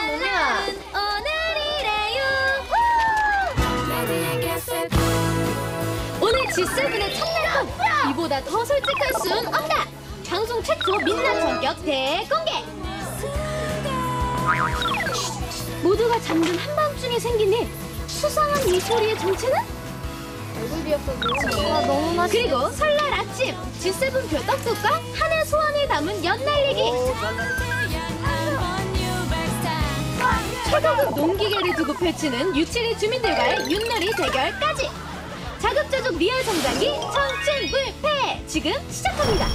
오늘이래요. 우! 오늘 G7의 첫날 밤 이보다 더 솔직할 순 없다. 방송 최초 민낯 전격 대공개. 모두가 잠든 한밤중에 생긴 일. 수상한 이 소리의 정체는? 아, 너무 맛있 그리고 설날 아침 G7 표 떡국과 한해 소원을 담은 연날리기 최고급 농기계를 두고 펼치는 유치리 주민들과의 윷놀이 대결까지 자급자족 리얼 성장기 청춘불패 지금 시작합니다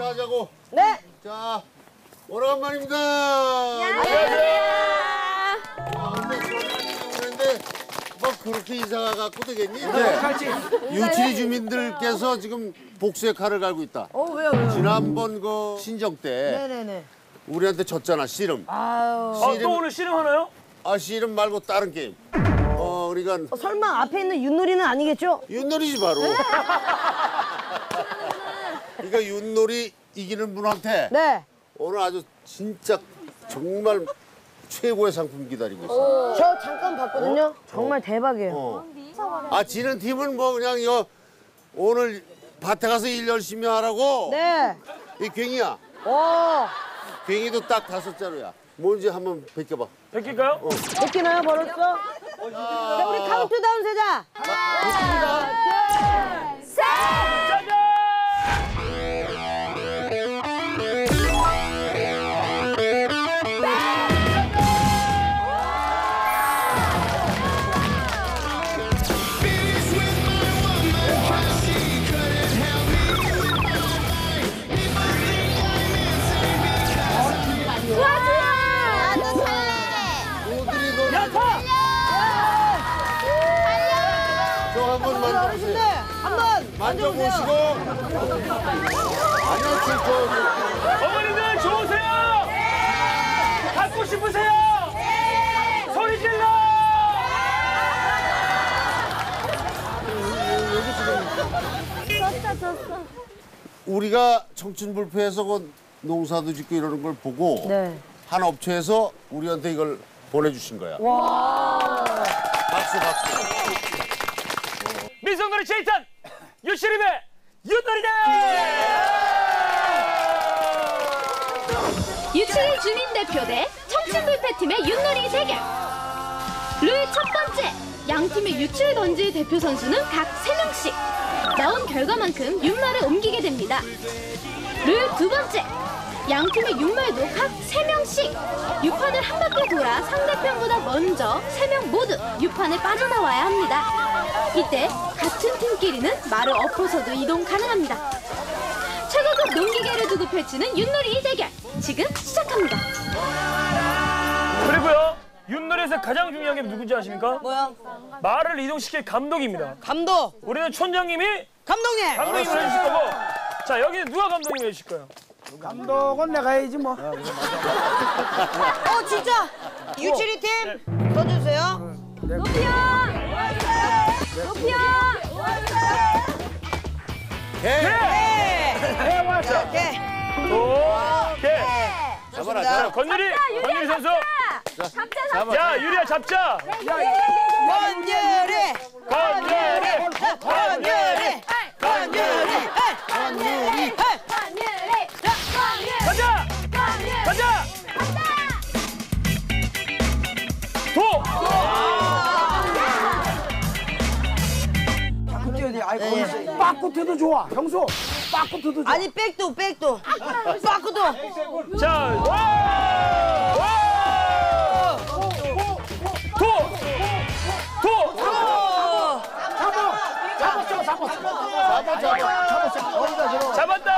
인사하자고. 네. 자, 오래간만입니다. 안녕하세요. 그렇게 인사가 갖고 되겠니? 이제 유치리 주민들께서 지금 복수의 칼을 갈고 있다. 어 왜요 왜요? 지난번 그 신정 때 네네네. 우리한테 졌잖아 씨름. 아유. 아, 또 오늘 씨름 하나요? 아 씨름 말고 다른 게임. 어 우리가 어, 설마 앞에 있는 윷놀이는 아니겠죠? 윷놀이지 바로. 그러니까 윷놀이 이기는 분한테 네. 오늘 아주 진짜 정말 최고의 상품 기다리고 있어. 저 잠깐 봤거든요. 정말 대박이에요. 어. 아 지는 팀은 뭐 그냥 여 오늘 밭에 가서 일 열심히 하라고. 네. 이 괭이야. 오. 괭이도 딱 다섯 자루야. 뭔지 한번 벗겨봐. 벗길까요? 웃기나요 벌었어? 자 우리 카운트다운 세자. 짜잔! 나도 아니요, 저, 어머니들 좋으세요? 갖고 싶으세요? 소리 질러! 우리가 청춘불패에서 그 농사도 짓고 이러는 걸 보고 네. 한 업체에서 우리한테 이걸 보내주신 거야. 박수, 박수. 미성노래 제이탄 유시림의 윷놀이대! 유치리 주민대표 대 청춘불패팀의 윷놀이 대결 룰첫 번째 양 팀의 유출 던질 대표 선수는 각 세명씩. 나온 결과만큼 윷말을 옮기게 됩니다. 룰 두 번째 양팀의 윷말도 각 세명씩 유판을 한 바퀴 돌아 상대편보다 먼저 세명 모두 유판을 빠져나와야 합니다 이때 같은 팀끼리는 말을 엎어서도 이동 가능합니다 최고급 농기계를 두고 펼치는 윷놀이 대결 지금 시작합니다. 그리고요 윷놀이에서 가장 중요한 게 누군지 아십니까? 뭐야? 말을 이동시킬 감독입니다 감독. 우리는 촌장님이 감독님. 감독님을 해주실 거고 자 여기는 누가 감독님 해주실 거예요? 감독은 내가 해야지 뭐. 어 진짜. 유치리 팀 던져주세요. 개! 네. 해와자 오케이. 오케이 잡아라, 자 잡아. 건율이 건율이 선수 잡아. 야 유리야 잡자 건열이. 건율이 건열이. 빠꾸트도 좋아. 형수 빠꾸트도 좋아. 아니 백도 백도. 빠꾸도. 자, 와! 와! 도! 도! 잡았어 잡았어. 잡아, 잡아. 잡았어. 어디다 들어. 잡았다!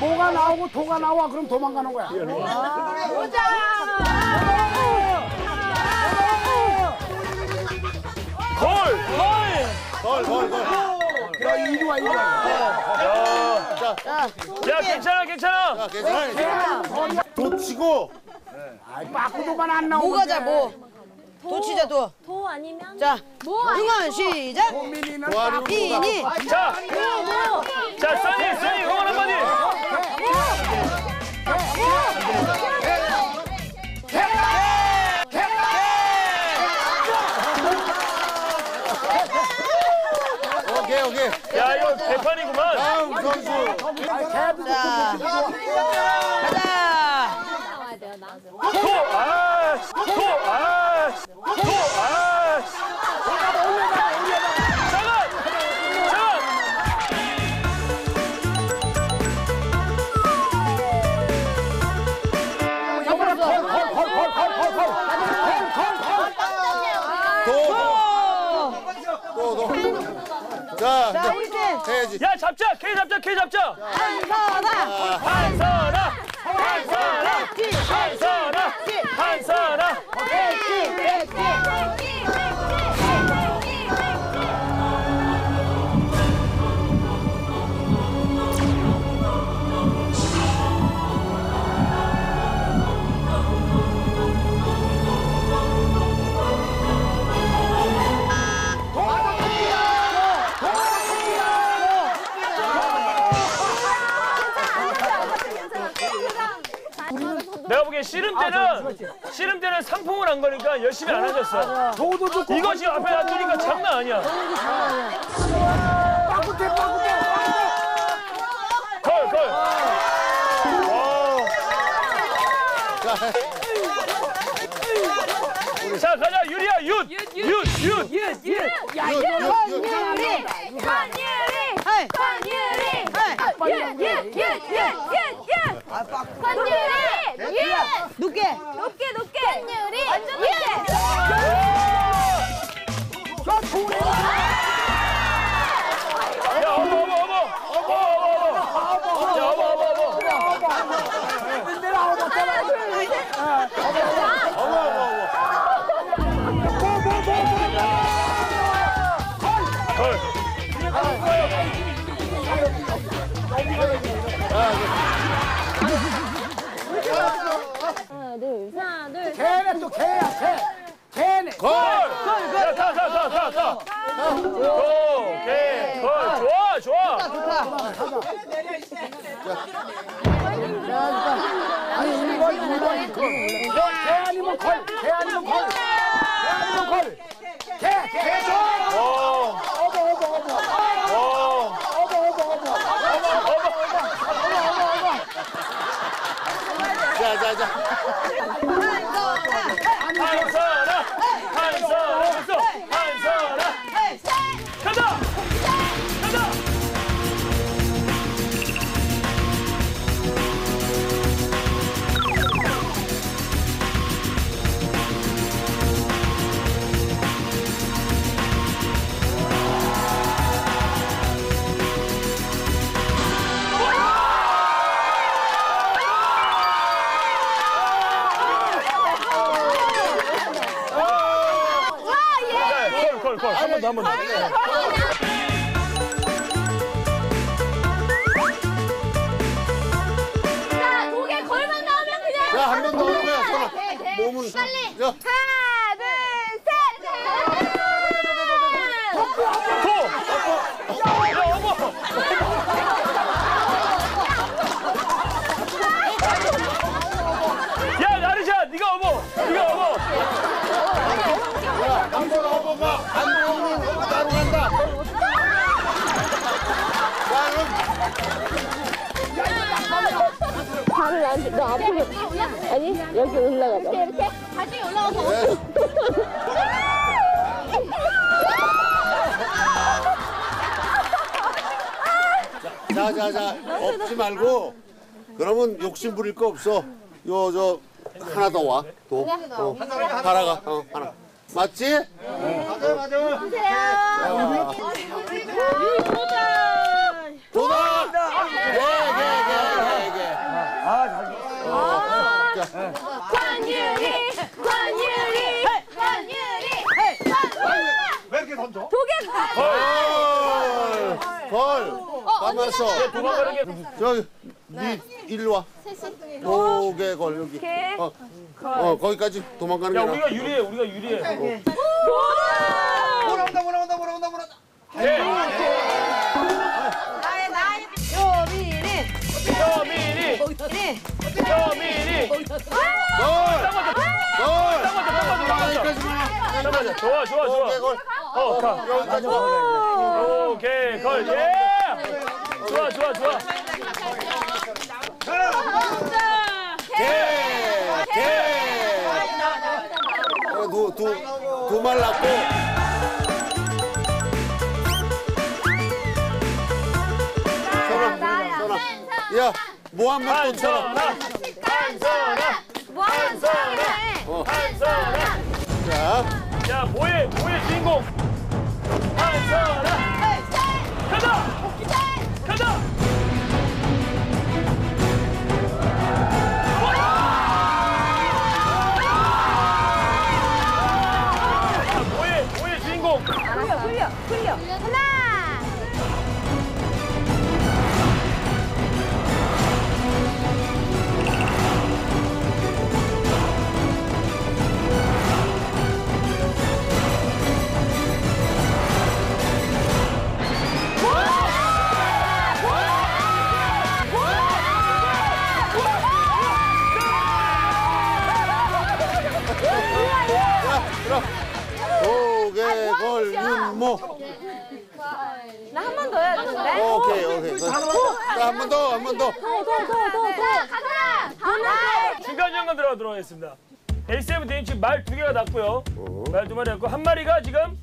뭐가 나오고 도가 나와 그럼 도망가는 거야. 골! 걸, 야 이리 와 이리 와. 자, 야, 괜찮아, 괜찮아. 자. 도 치고 아이, 빠꾸도만 안 나오면 뭐 가 자 뭐. 도 치자 도. 도 아니면 자, 응원 시작. 고민이는 도와주는 이니. 자, 자, 써니, 써니, 응원 한마디. 오 때는 씨름 때는 상품을 안 거니까 열심히 안 하셨어. 도도 좋고 이거 지금 앞에 놔두니까 장난 아니야. 빠꾸대 빠꾸대 걸, 걸. 어. 자, 가자, 유리야, 윷, 윷, 윷. 윷윷 야 윷, 윷, 윷. 권유리. 권유리 헤이. 권유리 헤이. 예예예예예예 권유리 예 높게. 높게. 높게 권유리. 완전 높게. 야, 어머, 어머, 어머. 어머, 어머, 어머. 야, 어머, 어머, 어머. 내려 오고 걸. 걔네 또 걔야 걔 걔네 걸. 야, 가, 가, 가, 가, 가. 오케이, 걸. 좋아, 좋아. 개 아니면 걸개 아니면 걸개 아니면 걸개개 좋아 어, 어버 어버 어버 어. 어버 어버 어버 자, 자, 자. 한 걸, 걸, 걸. 한번 더, 한번 더. 자 독에 걸만 나오면 그냥 야, 한 번 더 하는 거야, 손아. 몸은. 빨리 야, 하나 야, 한번 어버가 안 되면 따로 간다. 자, 그럼 발을 나한테 너 앞으로 아니 여기 올라가봐 이렇게 이렇게 다시 올라와서 네. 자, 자, 자, 없지 말고. 그러면 욕심 부릴 거 없어. 요, 저, 하나 더 와. 또. 어, 하나 가. 어, 하나. 맞지? 네, 네, 네, 네, 네. 어, 자, 권유리 권유리 권유리 독에 걸 걸! 걸! 가만있어. 도망가는 게. 저기, 니 일로 와. 목에 걸, 여기. 어, 어 거기까지 도망가는 게야 나아. 우리가 유리해 우리가 유리해 몰아온다 몰아온다 몰아온다 몰아온다. 네. 효민이. 효민이 효민이. 효민이 골! 딱 맞다 골! 딱 맞다 딱 맞다 딱 맞다 여기까지만. 잠깐만 좋아 좋아 오케이 좋아 골. 어 가. 여기까지. 오케이 걸 예! 좋아 좋아 좋아 두, 두, 두말 낳고. 선아, 선아. 야, 쳐라. 한선아 한선아 한선아 한선아 자, 야 뭐해 뭐해 주인공 한선아 간다 간다 들어가겠습니다 A7 대인 지금 말 두 개가 났고요 말 두 마리 났고 한 마리가 지금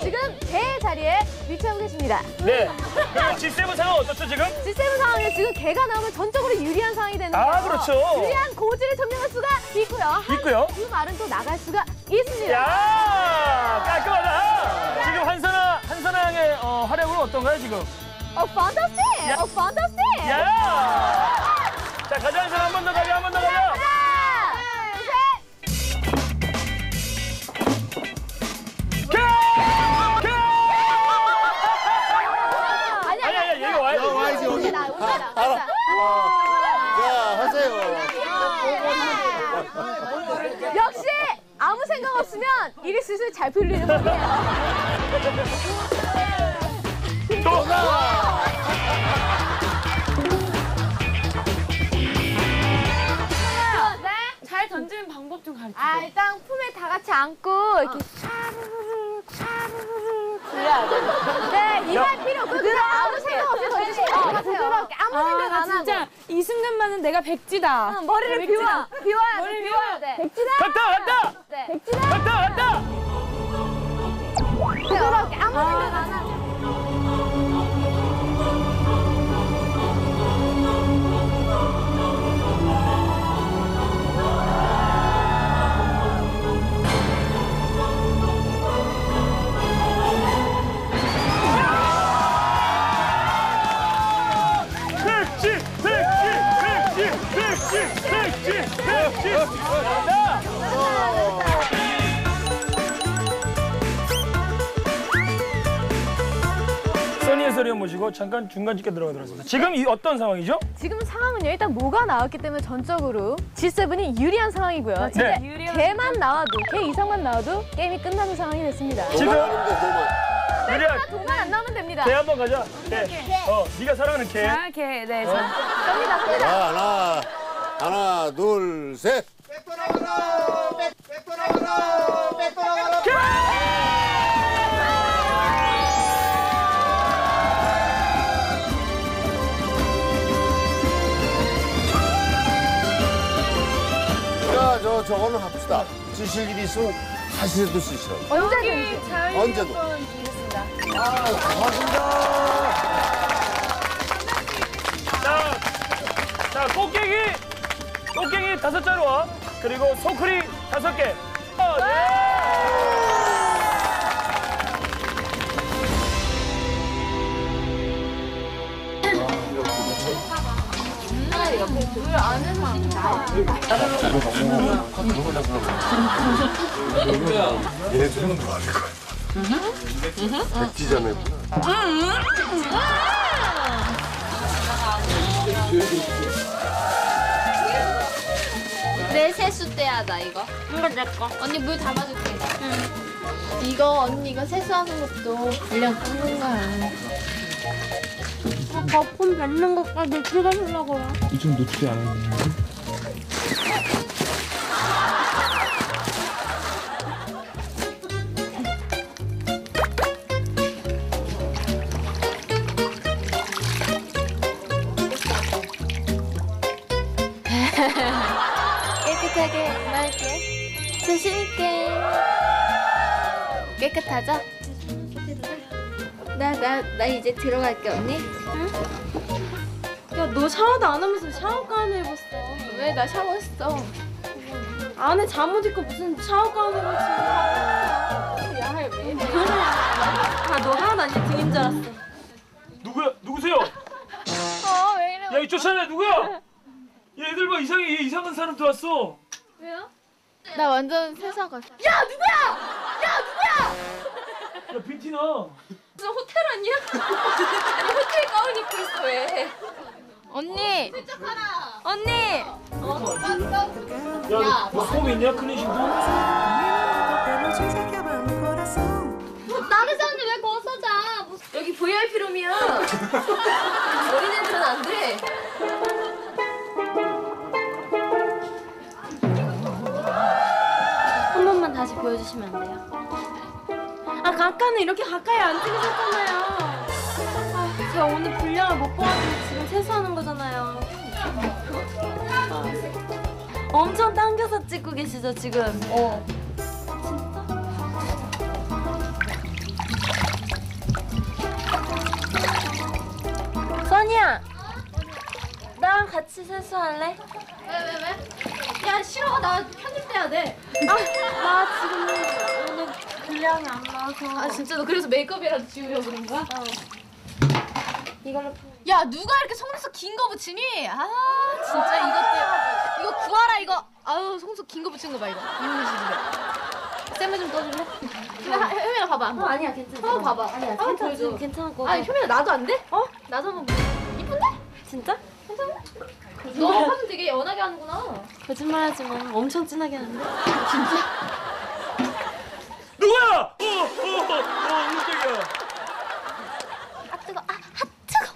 지금 개 자리에 위치하고 계십니다. 네 그리고 G7 상황 어떻죠 지금? G7 상황에 지금 개가 나오면 전적으로 유리한 상황이 되는 거예요. 아 그렇죠 유리한 고지를 점령할 수가 있고요. 한 있고요 두 말은 또 나갈 수가 있습니다. 야 깔끔하다. 지금 한선아 한선아 양의 어, 활약은 어떤가요 지금? 어, 판타스틱! 어, 판타스틱! 야. 자 가자 한선아 한번 더 가자 한 번 더 가자. 하나, 둘, 셋! 가! 가! 아니, 아니 아니 얘가 와야 야, 돼. 와야지, 여기. 오케이, 나, 오케이, 나. 아, 알아. 자, 하세요. 역시 아무 생각 없으면 일이 슬슬 잘 풀리는 법이에요. 네? 잘 던지는 방법 좀 가르쳐. 아, 일단 품에 다 같이 안고 이렇게 굴려야 돼. 네, 이말 필요 없고 그냥 아무 생각 없이 던지시면 돼요. 부드럽게 아무 생각 안 하고. 진짜 이 순간만은 내가 백지다. 응, 머리를 비워. 비워야 돼. 머리를 비워야 돼. 백지다. 갔다 갔다 네. 백지다. 갔다 갔다. 부드럽게 아무 생각 안 하고. 잠깐 중간 집계 들어가 들었습니다. 지금 이 어떤 상황이죠? 지금 상황은요. 일단 뭐가 나왔기 때문에 전적으로 G7이 유리한 상황이고요. 네. 개만 나와도 개 이상만 나와도 게임이 끝나는 상황이 됐습니다. 지금. 유리야 돈만 안 나오면 됩니다. 개 한번 가자. 개. 어 네가 사랑하는 개. 이렇게 네. 갑니다. 갑니다. 자, 하나, 하나, 둘, 셋. 자, 저, 저거는 합시다. 쓰실 일이 있으면 하시도 쓰시라고. 언제든지. 언제도. 자, 자 꽃게기 꽃게기 다섯 자루와 그리고 소크리 다섯 개. 어, 내 세수 때야다 이거. 이거 내 거. 언니 물 담아줄게. 이거 언니 이거 세수하는 것도 분량 깎는 거야. 거품 뱉는 것까지 찍어주려고요. 지금 놓치지 않았는데. 깨끗하게 말게. 조심 있게. 깨끗하죠? 나나나 이제 들어갈게 언니. 야, 너 샤워도 안 하면서 샤워 가운을 입었어. 왜 나 샤워했어? 안에 잠옷 입고 무슨 샤워 가운을 입었지? 야할 왜? 아, 너 하나도 아니야. 등인 줄 알았어. 누구야? 누구세요? 어왜 이래? 야, 이 쫓아내 누구야? 야, 애들 봐 이상해. 얘 이상한 사람 들어왔어. 왜요? 나 완전 세수하고 왔어. 야, 빈티나. 무슨 호텔 아니야? 아니 호텔 가운 입고 있어 왜? 언니. 언니. 야, 너솜 있냐? 클린싱도? 다른 사람들 왜 거기서 자? 여기 VIP 룸이야. 어린애들은 안 돼. 한 번만 다시 보여주시면 안 돼요? 아, 아까는 이렇게 가까이 안 찍으셨잖아요. 아, 제가 오늘 분량을 못 봐가지고 지금 세수하는 거잖아요. 아, 엄청 당겨서 찍고 계시죠, 지금? 어. 진짜? 써니야! 나랑 같이 세수할래? 왜 왜 왜? 야 싫어 나 편집돼야 돼. 아, 나 지금 오늘 분량이 안 나와서. 아 진짜 너 그래서 메이크업이라도 지우려고 그런 거야? 이걸로 야 누가 이렇게 속눈썹 긴 거 붙이니? 아 진짜 이것들 이거 구하라 이거. 아유 속눈썹 긴 거 붙인 거 봐 이거. 이놈의 쌤을 좀 떠줄래? 근데 효민아 봐봐. 어, 아니야, 괜찮아. 한번 봐봐. 아니야, 괜찮아. 괜찮을 거 아니 같아. 효민아 나도 안 돼? 어? 나도 한번. 이쁜데? 진짜? 너 하면 되게 연하게 하는구나. 거짓말하지 마. 엄청 진하게 하는데. 누구야? 어, 어, 어, 어, 깜짝이야. 아 뜨거. 아, 아 뜨거.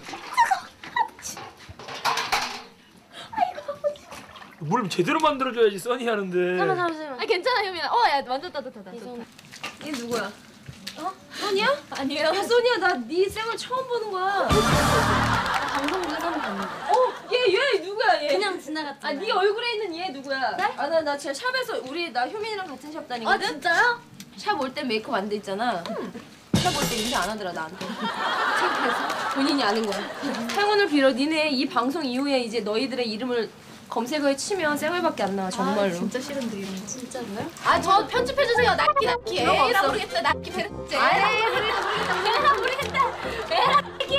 뭘 제대로 만들어줘야지 써니 하는데. 잠깐만 잠시만. 아 괜찮아 효민아. 어 야 완전 따뜻하다. 이 정도. 얘 누구야? 어? 소니야? 아니에요. 아, 소니야, 나 네 쌤을 처음 보는 거야. 방송 보던 봤는데. 어, 얘, 얘 누구야, 얘? 그냥 지나갔잖아. 아, 네 얼굴에 있는 얘 누구야? 아, 나, 나 진짜 샵에서 우리 나 효민이랑 같은 샵 다니거든. 아 진짜요? 샵 올 때 메이크업 안 돼 있잖아. 샵 올 때 인사 안 하더라 나한테. 창피해서 본인이 아는 거야. 행운을 빌어 니네 이 방송 이후에 이제 너희들의 이름을 검색어에 치면 쌩얼밖에 안 나와 정말로. 진짜 싫은데 이런 거. 진짜로요? 아 저 편집해 주세요. 낫기 낫기. 에라 없어. 모르겠다. 낫기 베르제. 에라 모르겠다. 에라 모르겠다. 에라 낫기.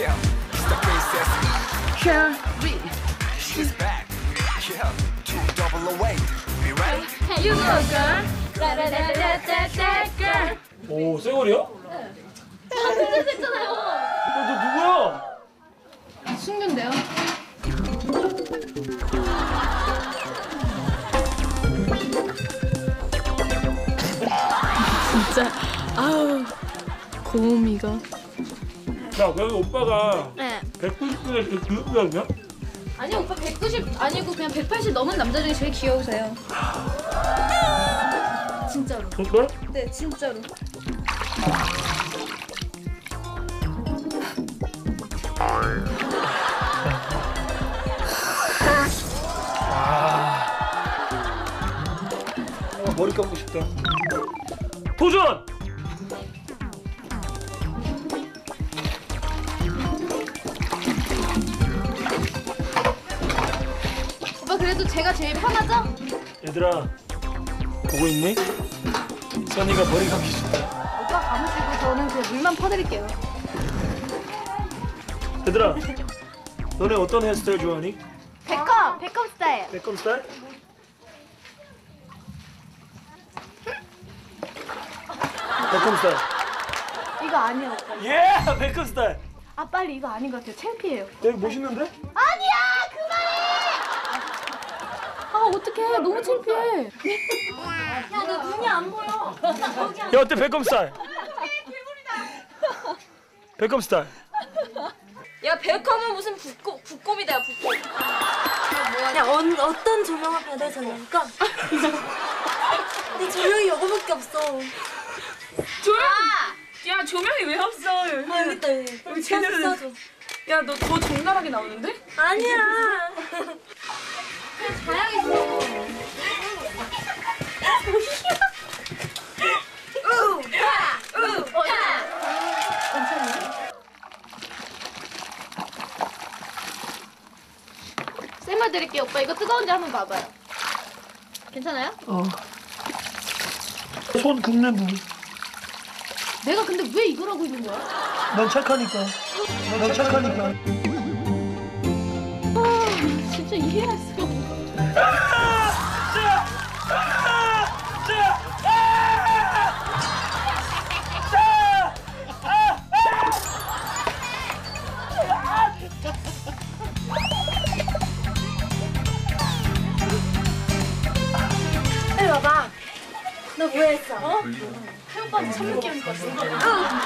yeah, it's the princess. She's back. Yeah, two double away. Be ready? You go girl. 따라따라따따 girl. 오, 쌩얼이야? 방금 했잖아요. 너, 너 누구야? 숙녀인데요. 진짜 아우 고음이가 야, 그래도 오빠가 네. 190분에 귀엽지 않냐? 아니 오빠 190 아니고 그냥 180 넘은 남자 중에 제일 귀여우세요. 진짜로. 진짜? 네 진짜로. 아, 머리 감고 싶다. 도전! 그래도 제가 제일 편하죠? 얘들아, 보고 있니? 써니가 머리 감기 싶다. 오빠 감으시고 저는 그냥 물만 퍼드릴게요. 얘들아, 너네 어떤 헤어스타일 좋아하니? 베컴 베컴 스타일. 베컴 스타일? 베컴 스타일. 이거 아니야 오빠. 예, 베컴 스타일. 아 빨리 이거 아닌 것 같아요. 창피해요. 여기 멋있는데? 아니야 어떡해 너무 창피해. 야 너 눈이 안 보여. 야, 어때 베컴 스타일? 백검 스타일. 야 베컴은 무슨 북고 북곰이다 북곰. 야 어, 어떤 조명을 받아야 되니까? 내 조명이 이거밖에 없어. 조명? 야 조명이 왜 없어? 아 여기 있다 여기. 여기 쟤네는- 써줘. 야너더 적나라하게 나오는데? 아니야. 쌤말 드릴게요 오빠 이거 뜨거운지 한번 봐봐요. 괜찮아요? 손 굽는 내가 근데 왜 이걸 하고 있는 거야? 넌 착하니까. 넌 착하니까. 아 진짜 이해할 수가. 빨리 와봐. 너 뭐했어? 어? 오빠한테 선물 끼운 거 같아.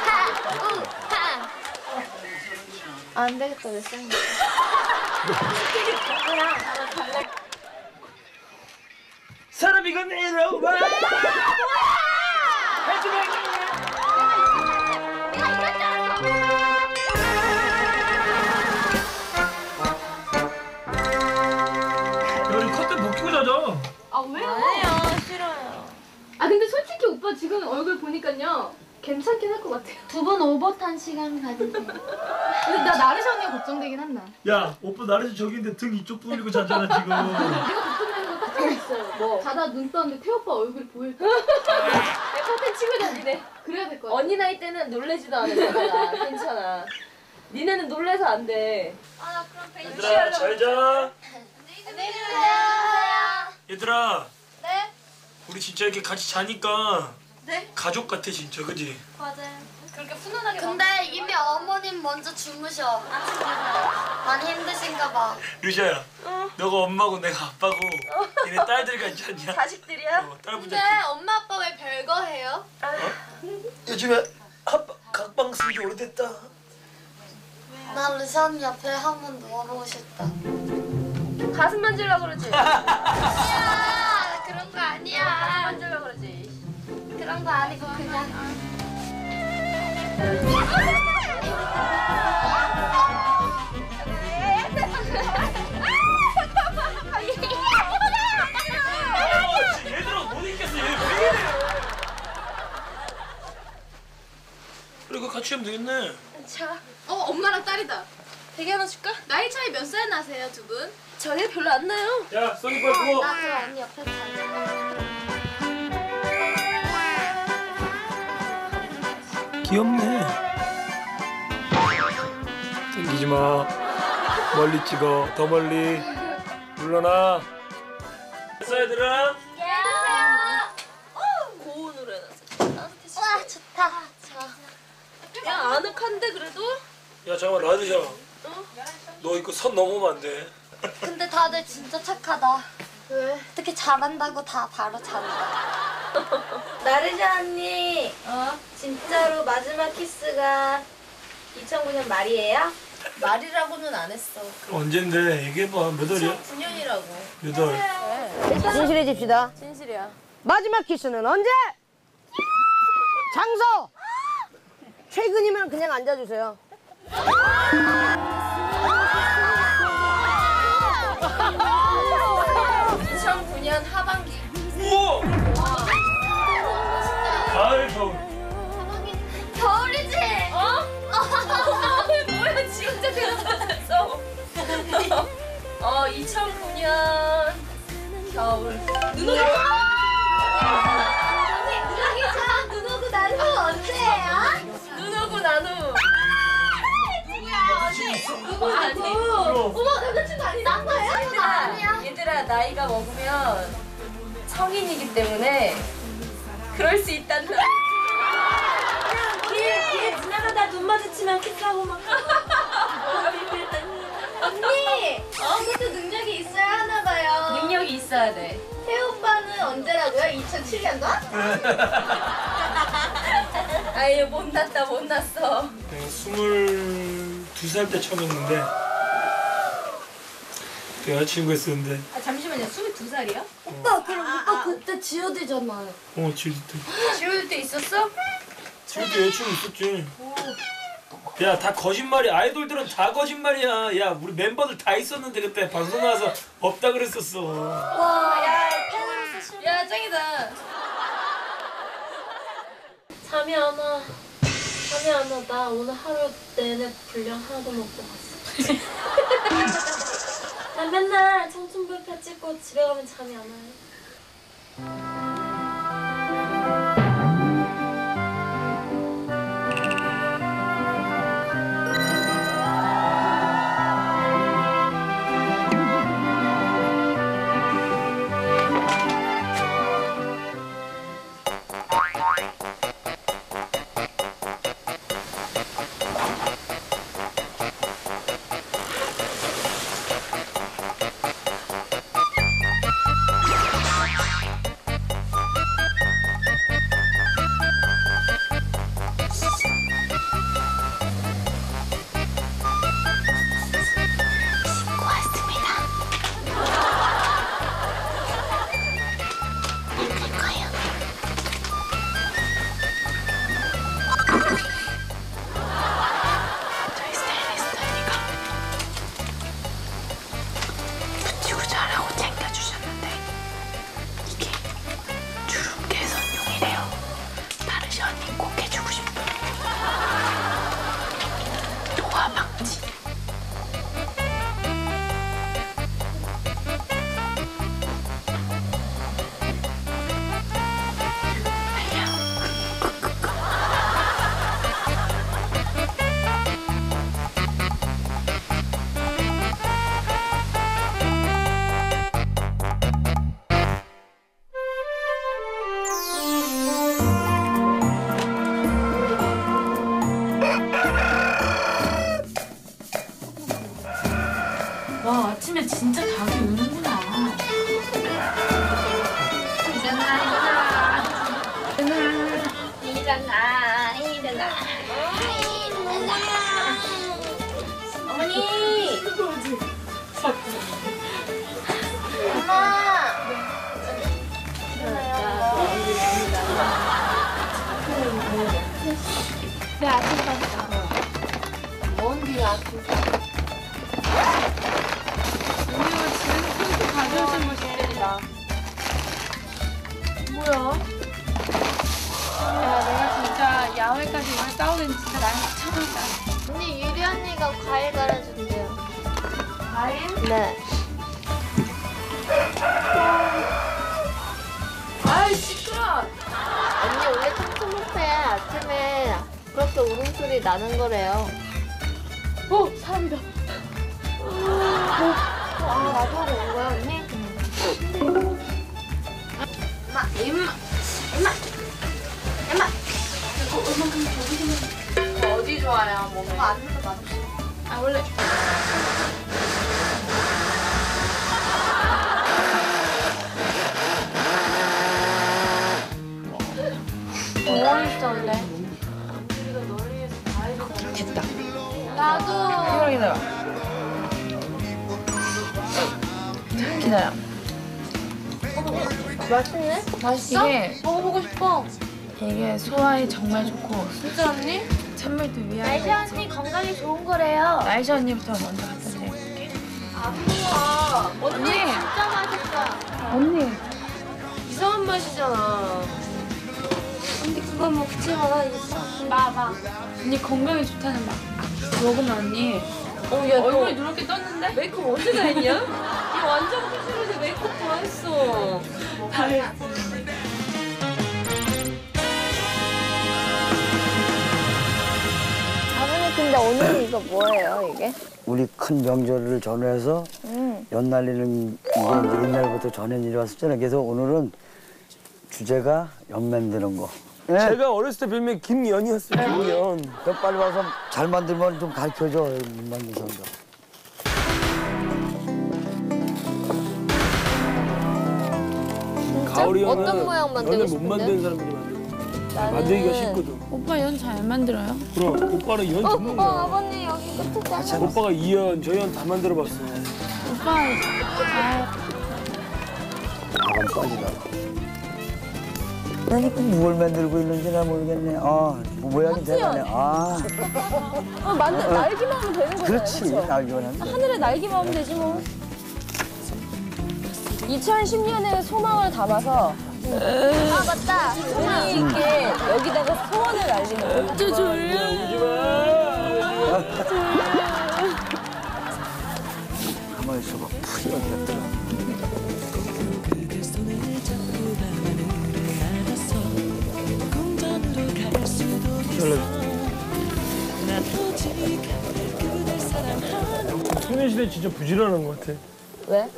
안 되겠다 내 쌤. 사람 이건 이러 와. 야, 이 커튼 벗기고 자자. 아 왜요? 아니야 싫어요. 아 근데 솔직히 오빠 지금 얼굴 보니까요 괜찮긴 할 것 같아요. 두번 오버탄 시간 가지세요. 근데 나 나르샤 언니가 걱정되긴 한다. 야, 오빠 나를 저기 있는데 등 이쪽 부리고 자잖아 지금. 내가 걱정되는 거딱 하나 있어요. 뭐? 자다 눈 떴는데 태오빠 얼굴이 보일까? 내 커튼 치고 다니네. 그래야 될것 같아. 언니 나이 때는 놀래지도 거야. 괜찮아. 니네는 놀래서 안 돼. 얘들아 잘 자. 안녕히 계세요. 얘들아. 네? 우리 진짜 이렇게 같이 자니까 네? 가족 같아 진짜 그지? 맞아요. 그렇게 훈훈하게 근데 이미 어머님 먼저 주무셔. 많이 힘드신가 봐. 루시아야. 너가 엄마고 내가 아빠고 얘네 딸들 같지 않냐? 자식들이야? 어, 딸 근데. 엄마 아빠 왜 별거 해요? 요즘에 아빠 각방 쓴지 오래됐다. 나 르샤언니 옆에 한번 누워보고 싶다. 가슴 만질라 그러지? 야 그런 거 아니야. 만질라 그러지? 그런 거 아니고 그냥. 이래? 그리고 같이 하면 되겠네. 어 엄마랑 딸이다. 되게 하나 줄까? 나이 차이 몇 살 나세요 두 분? 저희 별로 안 나요. 야, 써니 빨리 부어. 나그 언니 옆에 자자. 귀엽네. 땡기지 마. 멀리 찍어. 더 멀리. 물러나. 됐어 얘들아. 고온으로 해놨어. 와 좋다. 자. 야 아늑한데 그래도? 야 잠깐만 라드자. 너 이거 선 넘으면 안 돼. 근데 다들 진짜 착하다. 왜? 어떻게 잘한다고 다 바로 잘한다. 나르샤 언니. 어? 마지막 키스가 2009년 말이에요? 말이라고는 안 했어. 언젠데 얘기해봐 몇 월이야? 9년이라고. 몇 월? 진실해집시다. 진실이야. 마지막 키스는 언제? 장소! 최근이면 그냥 앉아주세요. 2009년 하반기. 우와! 어 2009년 겨울. 눈 오고. 여기서 누누구 나누 언제예요? 눈 오고 나누. 누구 아니? 어머 남자친구 아니 난 거예요? 얘들아, 얘들아 나이가 먹으면 성인이기 때문에 그럴 수 있단다. 길 지나가다 눈 마주치면 키스하고 막 언니 어? 그것도 능력이 있어야 하나 봐요 능력이 있어야 돼. 태우 오빠는 언제라고요? 2007년도? 아유 못났다 못났어. 내가 스물두 살때 처음 했는데 그 여자친구 있었는데 아 잠시만요. 22살이야? 오빠 그럼 오빠 그때 지어대잖아요 어때 지울 때 있었어? 때 여자친구 있었지 야 다 거짓말이야 아이돌들은 다 거짓말이야 야 우리 멤버들 다 있었는데 그때 방송 나와서 없다 그랬었어 와야 펜으로 쓰시 야 짱이다. 잠이 안 와. 잠이 안 와. 나 오늘 하루 내내 분량 하나도 못 먹었어. 나 맨날 청춘불패 찍고 집에 가면 잠이 안 와요. 네, 아침 봤어. 뭔 뒤가 아침 언니가 지금 핑크 가져오신 거 진짜다. 뭐야? 야 내가 진짜 야외까지 오늘 싸우는 진짜 난 처음이다. 언니 유리 언니가 과일 갈아준대요. 과일? 네. 아이 시끄러. 언니 원래 청소못해 아침에 그렇게 울음소리 나는 거래요. 어 사람이다. 어, 아 나도 하고 온 거야 언니? 엄마 임마 임마 임마. 어디 좋아요 몸에? 이거 안 눌러 맞아 원래 병원 있었는데. 기다려. 기다려. 맛있네? 맛있어? 이게 먹어보고 싶어. 이게 소화에 정말 좋고 진짜 언니? 찬물도 날씨 위하여. 언니 건강에 좋은 거래요. 날씨 언니부터 먼저 갖다 드릴게. 우와. 언니 언니. 진짜 맛있다. 언니. 이상한 맛이잖아. 언니 그거 먹지 마. 마마. 언니 건강에 좋다는 말. 먹으면 언니 어, 야, 너 얼굴이 누렇게 떴는데? 메이크업 언제 다 했냐? 이 완전 푸짐한데 메이크업 다 했어. 다 했어. 아버님 근데 오늘 이거 뭐예요 이게? 우리 큰 명절을 전후해서 연날리는 이게 이제 옛날부터 전해일이 왔었잖아요. 그래서 오늘은 주제가 연 만드는 거. 예? 제가 어렸을 때 별명 김연이었어요. 김연. 너 빨리 와서 잘 만들면 좀 가르쳐줘. 연 만드는 거. 가을이 형은 어떤 모양 만들고 연을 못 싶은데? 만드는 사람들이 만들어. 만들기가 쉽거든. 오빠 연 잘 만들어요? 그럼 오빠는 연 어, 전문가야. 아버님 여기 끝에 오빠가 이연, 저연 다 만들어봤어. 오빠 아, 가방 빠지다. 아니 그뭘 만들고 있는지 나 모르겠네. 아 모양이 대단해. 아 어, 만들 날기만 하면 되는 거잖아요. 그렇지. 그쵸? 날개만 하면 돼. 하늘에 날기만 하면 되지 뭐. 2010년에 소망을 담아서 아 맞다 소망 있게 여기다가 소원을 날리는 거. 저 졸려. 가만히 있어봐. 풀이 어디 갔더라. 소녀시대 진짜 부지런한 것 같아. 왜?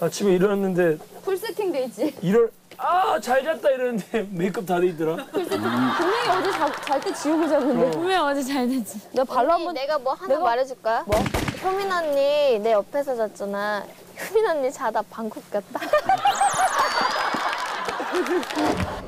아침에 일어났는데 풀 세팅 돼 있지. 일을 아잘 잤다 이러는데 메이크업 다 돼 있더라. 분명히 어제 잘 때 지우고 잤는데. 분명 어제 잘 됐지. 내가 발로 한번 내가 뭐 하나 말해줄까? 뭐? 효민 언니 내 옆에서 잤잖아. 효민 언니 자다 방콕 갔다.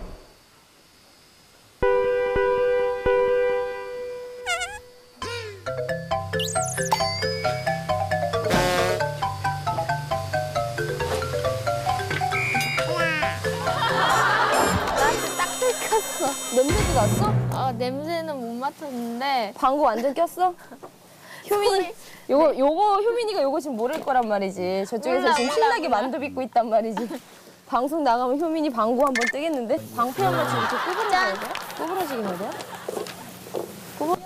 냄새도 났어? 어, 냄새는 못 맡았는데 방구 완전 꼈어? 효민이 요거 요거 효민이가 요거 지금 모를 거란 말이지. 저쪽에서 몰라, 지금 몰라, 신나게 몰라. 만두 빚고 있단 말이지. 방송 나가면 효민이 방구 한번 뜨겠는데? 방패 한 번씩 이렇게 돼? 꼬부러지긴 해야 돼?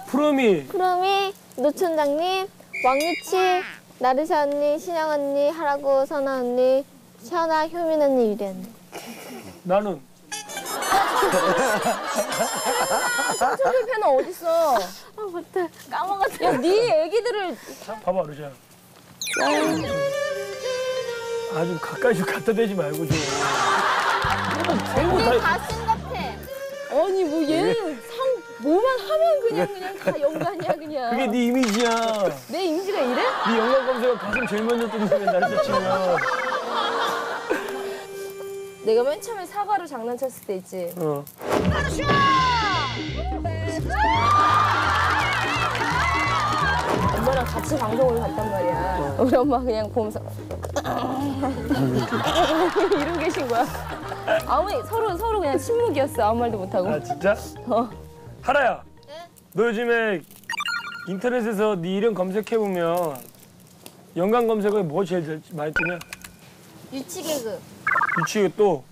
프롬이 구름이 노촌장님, 왕유치, 나르샤 언니, 신영 언니, 하라고 선아 언니, 셔나, 효민 언니, 유리 언니. 나는 필패는 어딨어? 아 맞다 까먹었다. 야, 네 애기들을 봐봐 루자. 아좀 가까이 좀 갖다 대지 말고 좀. 우리 가슴 같아. 아니 뭐 얘는 상 뭐만 하면 그냥 그냥 다 연관이야 그냥. 그게 네 이미지야. 내 이미지가 이래? 네 영상 검색어 가슴 제일 먼저 뜨는 사람이 나를 치면. 내가 맨 처음에 사과로 장난쳤을 때 있지. 어. 엄마랑 같이 방송을 갔단 말이야. 우리 엄마 그냥 보면서 이러고 계신 거야. 아무 서로 서로 그냥 침묵이었어. 아무 말도 못 하고. 아 진짜? 어. 하라야. 너 요즘에 인터넷에서 네 이름 검색해 보면 연관 검색어에 뭐 제일 잘- 많이 뜨냐? 유치 개그, 유치가 또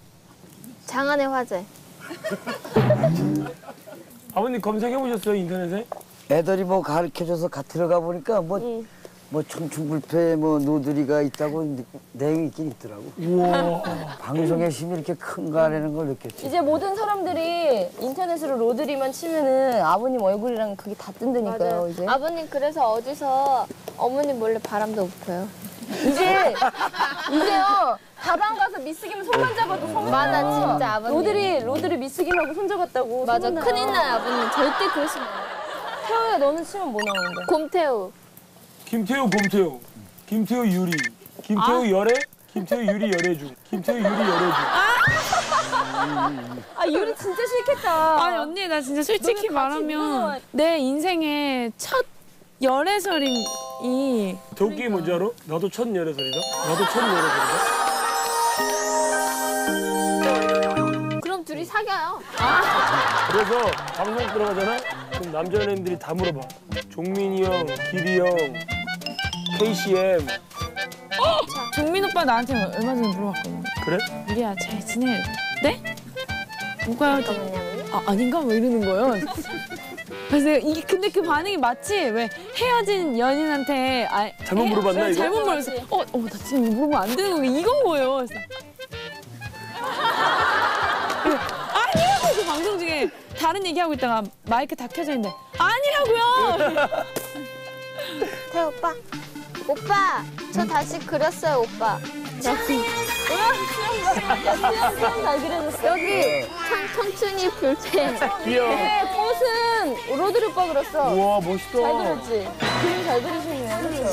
장안의 화제. 아버님 검색해 보셨어요 인터넷에? 애들이 뭐 가르쳐줘서 가 들어가 보니까 뭐, 뭐 청춘불패 뭐 노들이가 있다고 내용이 있긴 있더라고. 우와. 방송의 힘이 이렇게 큰가라는 걸 느꼈지. 이제 모든 사람들이 인터넷으로 로드리만 치면은 아버님 얼굴이랑 그게 다 뜬다니까요. 이제 아버님 그래서 어디서 어머니 몰래 바람도 못 펴요. 이제 이제요 다방 가서 미스김 손만 잡아도 소문 맞아, 나요. 진짜 아버님. 로드리 로드리 미스김하고 손 잡았다고. 맞아 소문 나요. 큰일 나요 아버님 절대 그러시면. 태호야 너는 치면 뭐 나오는데? 곰태우. 김태우 곰태우. 김태우 유리. 김태우 열애. 김태우 유리 열애중. 김태우 유리 열애중. 아 유리 진짜 싫겠다. 아니 언니 나 진짜 솔직히 말하면 내 인생의 첫 열애설인 이더 웃긴 게 뭔지 알아? 나도 첫 열애살이다 나도 첫 열애살이다 사겨요. 그래서 방송 들어가잖아? 그럼 남자 연예인들이 다 물어봐. 종민이 형, 기리 형, KCM. 종민 오빠 나한테 얼마 전에 물어봤거든. 그래? 유리야 잘 지내? 네? 뭐가 아 아닌가 뭐 이러는 거예요. 그래서 이게 근데 그 반응이 마치 왜 헤어진 연인한테 아, 잘못 물어봤나, 네, 이거? 잘못 물어봤어. 어, 어, 나 지금 물어보면 안 되는 거 이건 거예요. 그래서 방송 중에 다른 얘기하고 있다가 마이크 다 켜져 있는데 아니라고요. 태 오빠. 오빠, 저 다시 그렸어요, 오빠. 수영, 그려줬어. 여기 청, 청춘이 불태. 귀여워. 네, 꽃은 로드리 오빠 그렸어. 우와, 멋있다. 잘 그렸지? 그림 잘 그리시네요. 그죠?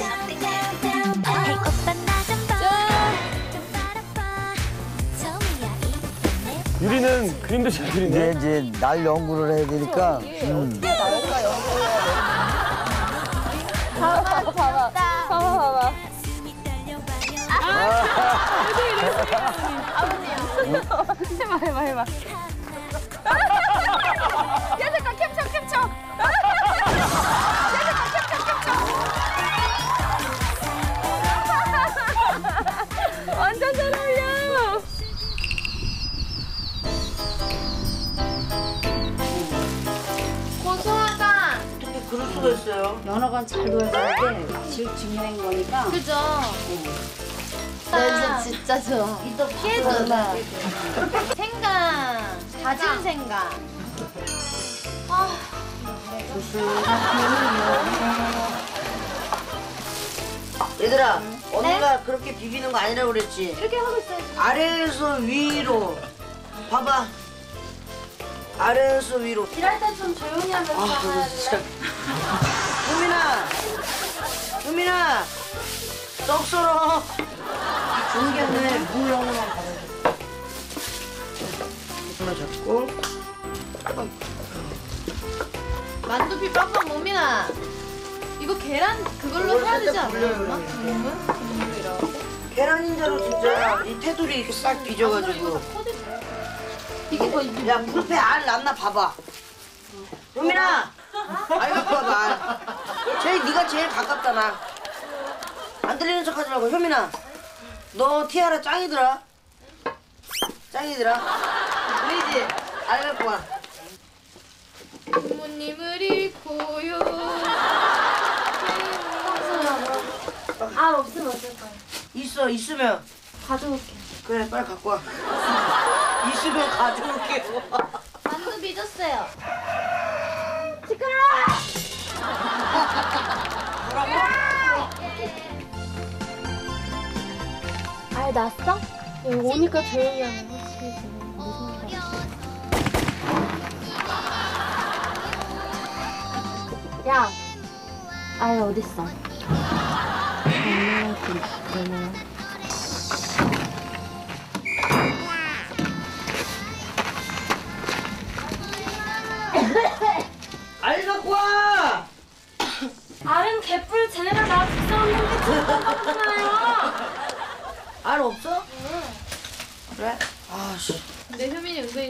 유리는 그림도 잘 이제 그린대. 이제 날 연구를 해야 되니까. 음. 나올까 연구해야 돼. 봐봐, 봐봐, 봐봐, 봐봐. 해봐 해봐 해봐. 수가 있어요? 연어관 잘 돌아가야 돼. 제일 중요한 거니까. 그죠? 냄새 진짜 좋아. 이또 피해줘. 생강, 다진 생강. 얘들아, 언니가 그렇게 비비는 거 아니라고 그랬지? 이렇게 하고 있어요. 아래에서 위로. 봐봐. 아래에서 위로. 일할 때 좀 조용히 하면서 아, 해야 진짜. 효민아! 효민아! 떡 썰어! 중견에 물 하나만 받아줘. 하나 잡고. 만두피 빡빡 모미나. 이거 계란 그걸로 해야 되지 않나요, 엄마? 국물? 계란 인자로 진짜 이 테두리 이렇게 싹 뒤져가지고. 이게 뭐, 야, 불패 알 났나 봐봐. 효민아! 알 갖고 와봐, 알. 제일, 네가 제일 가깝잖아. 안 들리는 척 하지 말고, 효민아. 너 티아라 짱이더라. 짱이더라. 보이지? 알 갖고 와. 부모님을 잃고요. 아, 없으면 어떨까요? 있어, 있으면. 가져올게. 그래, 빨리 갖고 와. 있으면 가져올게. 만두 빚었어요. 알 났어? 여기 오니까 조용히 하는 거 확실히 지금 무슨 일 야, 알 어딨어? 얼마나 그, 얼마나.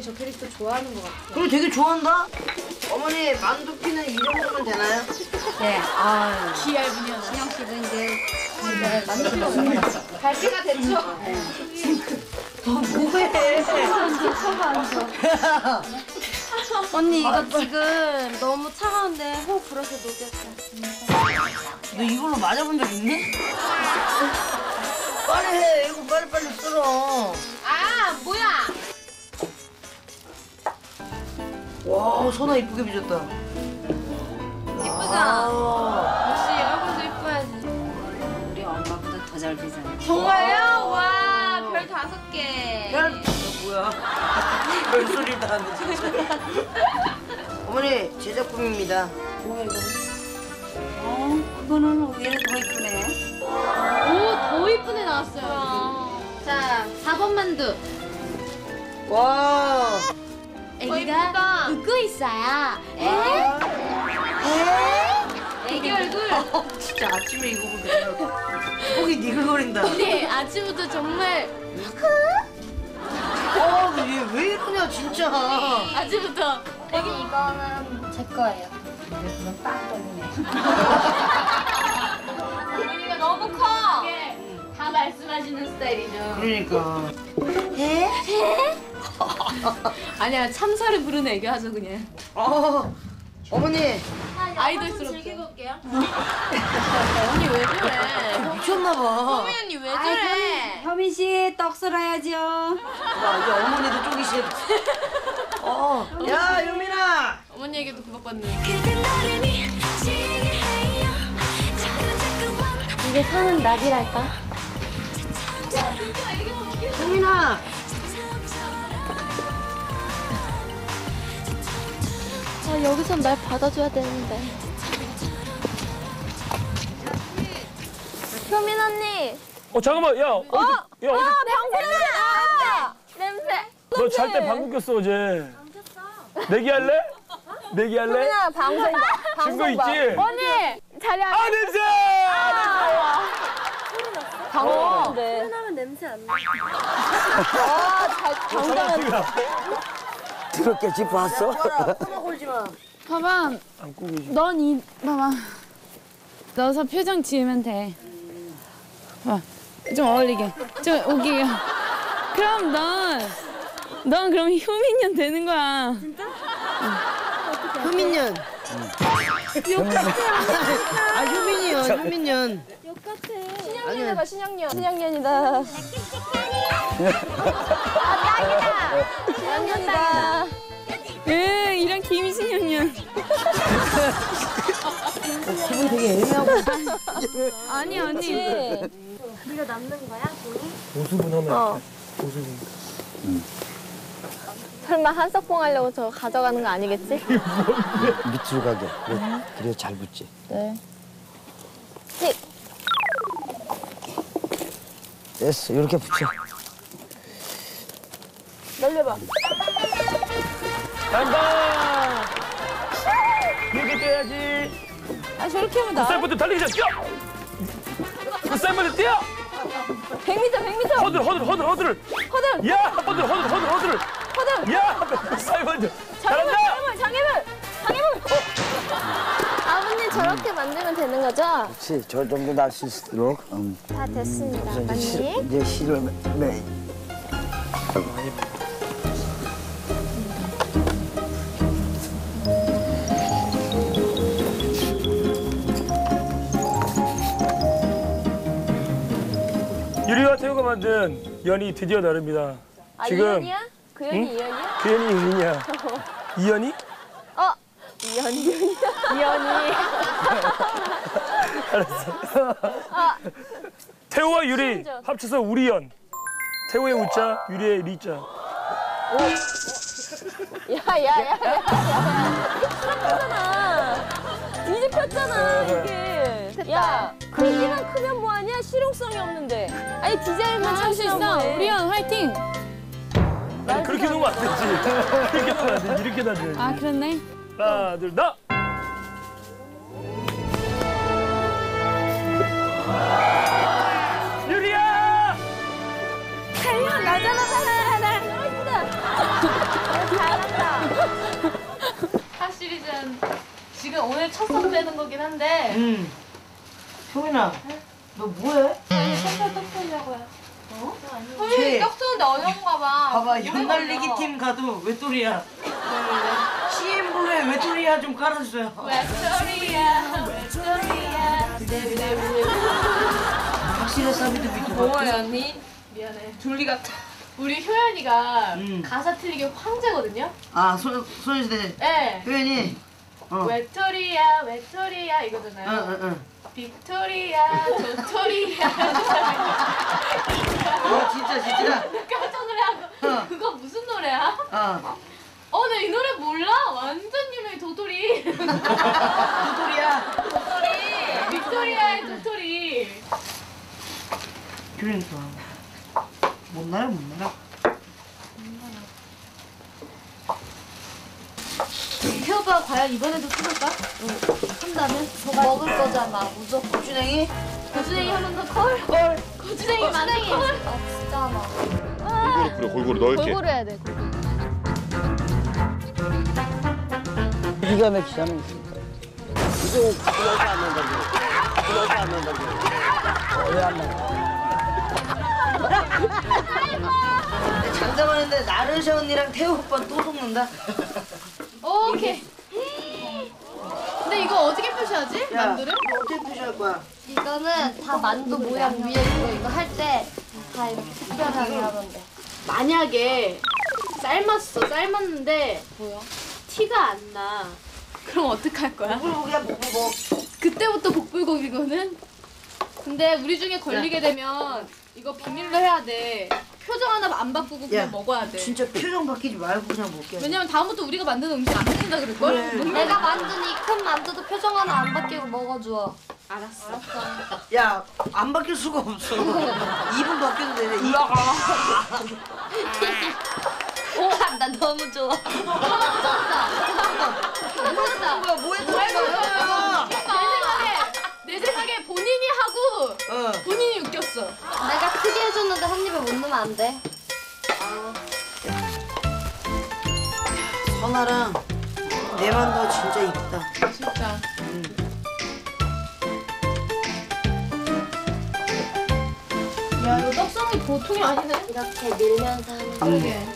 저 캐릭터 좋아하는 것 같아. 그리고 되게 좋아한다? 어머니, 만두피는 이 정도면 되나요? 네. 아, 귀얇으면 신영 씨도 이제 갈비가 됐죠? 너 뭐해? 언니 이거 지금 너무 차가운데 호흡 불어서 녹였어. 너 이걸로 맞아본 적 있니? 빨리 해. 이거 빨리빨리 쓸어. 와, 소나 이쁘게 빚었다. 이쁘죠? 아, 역시 얼굴도 이뻐야지. 우리 엄마보다 더잘 비잖아. 정말요? 와, 별 다섯 개. 별, 너 뭐야? 별소리를 다 하네, 진짜. 어머니, 제 작품입니다. 뭐야, 이거? 어, 그거는 얘는 더 이쁘네. 오, 더 이쁜 애 나왔어요. 자, 4번 만두. 와. 애기가 웃고 있어요. 에? 에? 애기 얼굴. 진짜 아침에 이거 보니까 속이 니글거린다. 언니 아침부터 정말 어, 얘 왜 이러냐 진짜. 아침부터 애기 이거는 제 거예요. 어머니가 너무 커. 다 말씀하시는 스타일이죠. 그러니까. 아니야 참사를 부르는 애교 하죠 그냥. 어, 어머니 아이돌스럽게. 즐겨볼게요. 언니 왜 저래? 미쳤나봐. 언니 왜 저래? 현민 씨 떡 썰어야죠. 봐, 이제 어머니도 쪼기 시작. 어, 야 유민아. 어머니에게도 구박받는. 이게 사는 낙이랄까? 유민아. 아, 여기선 날 받아줘야 되는데. 효민 언니! 어 잠깐만 야 어디 야 어디 냄새! 냄새! 너 잘 때 방구 꼈어 어제 내기할래? 내기할래? 효민아, 방송 봐. 증거 봐. 있지? 언니! 자리 안 아 냄새! 방송 나면 냄새 안 나. 아, 잘, 잠깐만 걸지 마. 봐봐. 넌 이, 봐봐. 넣어서 표정 지으면 돼. 봐. 좀 어울리게. 좀 웃기게. 그럼 넌, 넌 그럼 효민년 되는 거야. 효민년. 아 효민이요, 효민년. 신영년이다, 신영년. 신영년이다. 아, 딱이다! 신영년이다. 응, 이런 김신영년. 기분 되게 애매하고. 아니, 언니. 네가 남는 거야, 돈이? 보수분 하면 어. 보수분 설마 한석봉 하려고 저 가져가는 거 아니겠지? 밑으로 가게. 그래, 그래 잘 붙지. 네. 찍! 됐어. 이렇게 붙여. 날려봐. 간다 이렇게 뛰어야지 아, 저렇게 하면 나. 쌀부터 달리기 전 뛰어 쌀부터 뛰어 100m, 100m! 허들 허들 허들 허들 허들! 야 허들 허들 허들 허들 허들! 야 장애물, 잘한다 저렇게 만들면 되는 거죠? 그렇지. 저 정도 날 수 있도록. 음. 다 됐습니다, 그래서 이제, 시. 이제 실을 매. 유리와 태우가 만든 연이 드디어 나릅니다 아, 지금 이연이야? 그 연이 응? 이연이야? 그 연이 유리냐 이연이? 어! 이연이, 이연이. 알았어 아, 태우와 유리 심지어. 합쳐서 우리 연 태우의 우자 유리의 리자 야, 야, 야, 야, 야. 폈잖아. 이제 폈잖아, 이게. 야, 크기만 크면 뭐하냐? 실용성이 없는데. 아니, 디자인만 할수 참신하면 있어. 뭐해. 우리 연 화이팅! 아니 그렇게 놓으면 안 되지 그렇게 놓으면 안 되지 이렇게 놔줘야지 아, 그렇네. 하나 둘 나! 유리야! 달려, 나잖아, 달려, 나. 잘한다. 핫시리즈는 지금 오늘 첫 선배는 거긴 한데 응. 효민아, 너 뭐해? 선배 떡 쏘려고요. 쟤. 선배 떡 쏘는데 어려운가 봐. 봐봐, 오래 연날리기 걸려. 팀 가도 외톨이야. CM 블루에 외톨이야 좀 깔아주세요. 외톨이야 외톨이야 확실해 사비도 믿고. 고마워요 언니 미안해 둘리 같아 우리 효연이가 음. 가사 틀리게 황제거든요 아, 손, 소녀시대 네 효연이. 어. 외톨이야 외톨이야 이거잖아요 응, 응, 응. 빅토리야 도토리야 어, 진짜, 진짜. 깜짝 놀래하고 어. 그거 무슨 노래야? 어. 어, 나 이 노래 몰라. 완전 유명해, 도토리. 도토리야. 도토리. 빅토리아의 도토리. 그러니까. 못 날아, 못 날아. 태우 오빠 과연 이번에도 풀을까? 한다면? 먹을 거잖아. 무조건. 고추냉이? 고추냉이 한 번 더 콜? 콜. 고추냉이 많이 콜? 아 진짜 나. 골고루 뿌려 골고루 넓게. 골고루 해야 돼. 기가 막히잖아. 이거 불어서 안 된다고. 불어서 안 된다고. 왜안 나? 장담하는데 나르샤 언니랑 태우 오빠 또 속는다. 오케이. 근데 이거 어떻게 표시하지? 야, 만두를? 이거 어떻게 표시할 거야? 이거는 다 만두 모양 위에 있고 이거 할 때 다 이렇게 특별하게 돼. 만약에 삶았어. 삶았는데 뭐야? 티가 안 나. 그럼 어떡할 거야? 복불복이야 복불복. 그때부터 복불복 이거든. 근데 우리 중에 걸리게 되면 이거 비밀로 해야 돼. 표정 하나 안 바꾸고 그냥 야, 먹어야 돼. 진짜 표정 바뀌지 말고 그냥 먹게. 왜냐면 다음부터 우리가 만드는 음식 안 먹는다 그럴걸? 그래. 내가 만든 이 큰 만두도 표정 하나 안 바뀌고 먹어줘. 알았어. 야, 안 바뀔 수가 없어. 입은 바뀌어도 되네. 입. 오, 나 너무 좋아. 괜찮다. 뭐야, 뭐 했던 내 거야? 본인이 하고 어. 본인이 웃겼어. 내가 크게 해줬는데 한 입에 못 넣으면 안 돼. 선아랑 내 만두 진짜 이쁘다. 진짜. 야 이거 떡상이 보통이 아니네. 이렇게 밀면서 하는 거. 그러게.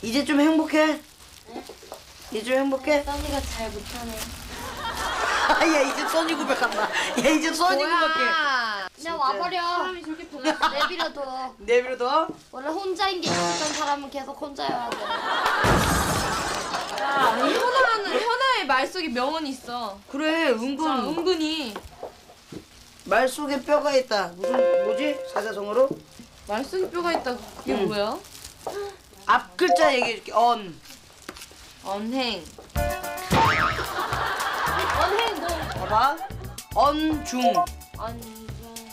이제 좀 행복해? 이제 좀 행복해? 써니가 잘 못하네. 아, 야, 이제 써니 고백한다. 야, 이제 써니 고백해. 그냥 와버려. 사람이 저렇게 보면 내버려둬. 내버려둬? 원래 혼자인 게 익숙한 사람은 계속 혼자여야 돼. 야, 현아는 현아의 말 속에 명언이 있어. 그래, 진짜 은근. 은근히 말 속에 뼈가 있다. 무슨, 뭐지? 사자성어로? 말 속에 뼈가 있다. 그게 응. 뭐야? 앞 글자 얘기해줄게. 언. 언행. 봐봐. 언중. 언중.